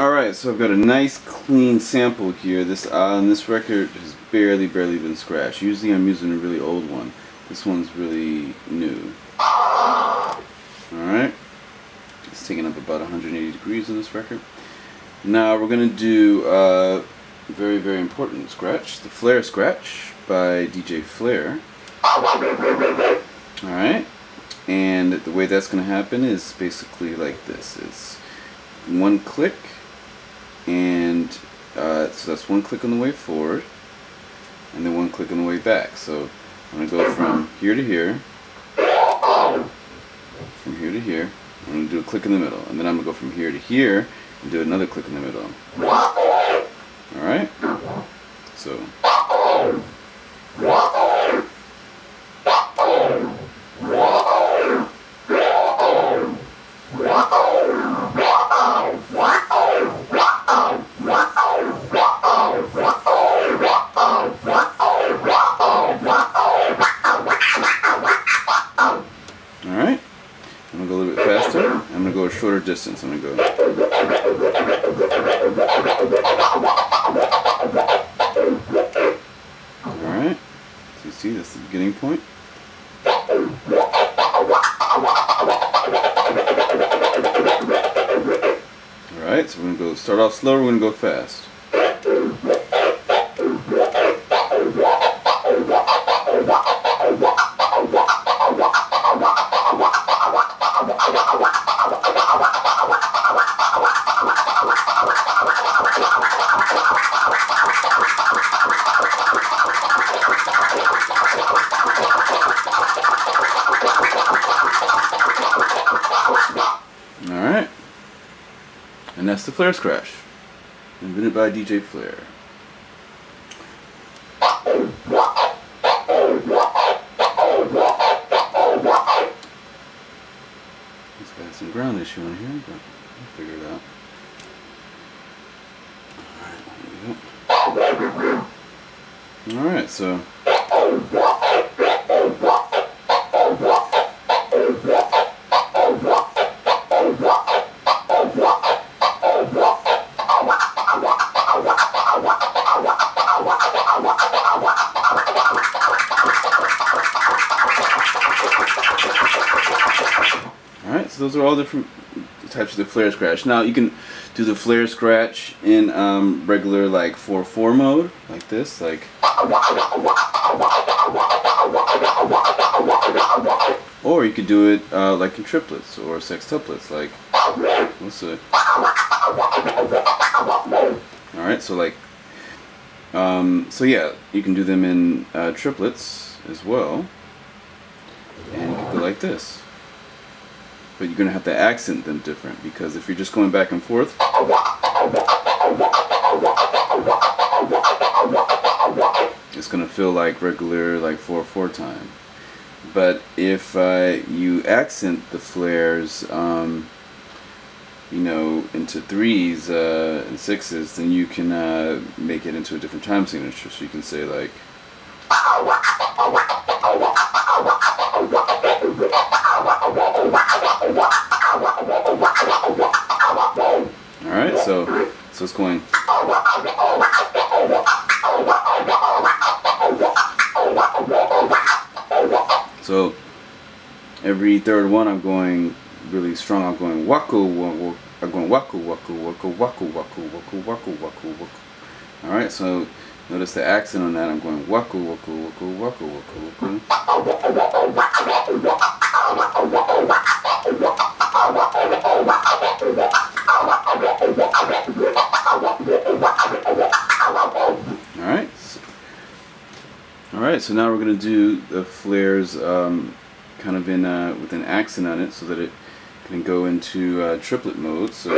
Alright, so I've got a nice clean sample here. This uh, this record has barely, barely been scratched. Usually I'm using a really old one. This one's really new. Alright, it's taking up about 180 degrees on this record. Now we're going to do a very, very important scratch, the Flare Scratch by DJ Flare. Alright, and the way that's going to happen is basically like this. It's one click and uh, so that's one click on the way forward and then one click on the way back. So I'm going to go from here to here from here to here I'm going to do a click in the middle and then I'm going to go from here to here and do another click in the middle. Alright so shorter distance. I'm going to go. Alright, so you see that's the beginning point. Alright, so we're going to go start off slow, we're going to go fast. Alright. And that's the Flare Scratch. Invented by DJ Flare. He's got some ground issue in here, but we'll figure it out. Alright, Alright, so those are all different types of the flare scratch. Now you can do the flare scratch in um, regular like 4-4 mode, like this, like or you could do it uh, like in triplets or sextuplets, like what's it? Alright, so like um, so yeah, you can do them in uh, triplets as well. And you can go like this but you're going to have to accent them different because if you're just going back and forth it's going to feel like regular like 4-4 time. But if uh, you accent the flares um, you know into threes uh, and sixes then you can uh, make it into a different time signature. So you can say like so it's going So every third one I'm going really strong. I'm going waku waku I'm going waku waku waku waku waku waku waku waku waku. Alright, so notice the accent on that. I'm going waku waku waku waku waku waku. So now we're going to do the flares um, kind of in with an accent on it so that it can go into uh, triplet mode. So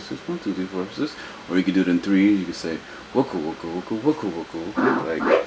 five six one two three four six. Or you could do it in three you could say waku waku waku waku waku like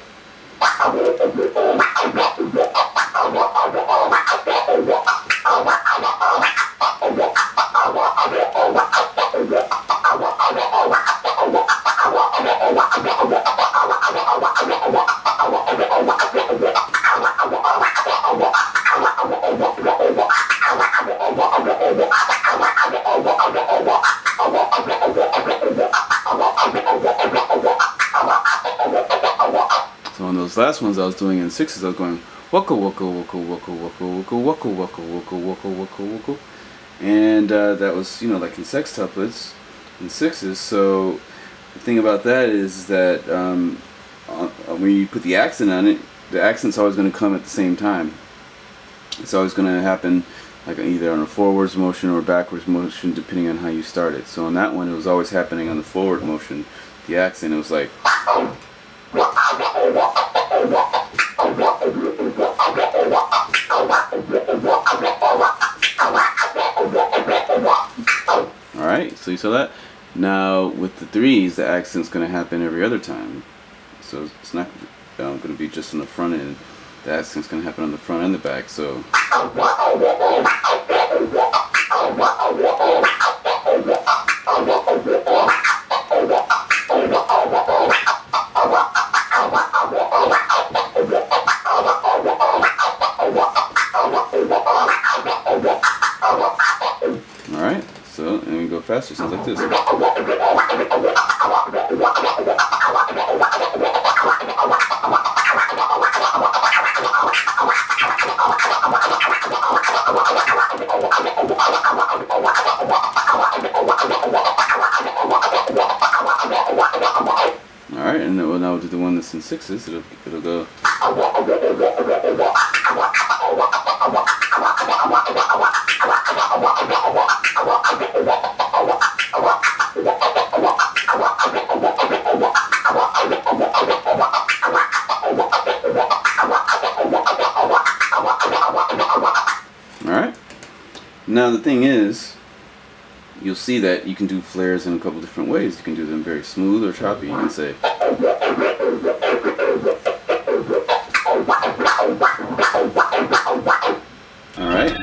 those last ones I was doing in sixes, I was going waka waka waka waka waka waka waka waka waka waka waka waka, and uh, that was you know like in sextuplets in sixes. So the thing about that is that um, uh, when you put the accent on it, the accent's always going to come at the same time. It's always going to happen like either on a forwards motion or backwards motion depending on how you start it. So on that one, it was always happening on the forward motion. The accent, it was like. Alright, so you saw that? Now with the threes, the accent's going to happen every other time. So it's not um, going to be just on the front end. The accent's going to happen on the front and the back. So. Like this. Alright, and then we'll do the one that's in sixes. It'll, it'll go. Now the thing is, you'll see that you can do flares in a couple different ways. You can do them very smooth or choppy. You can say... Alright.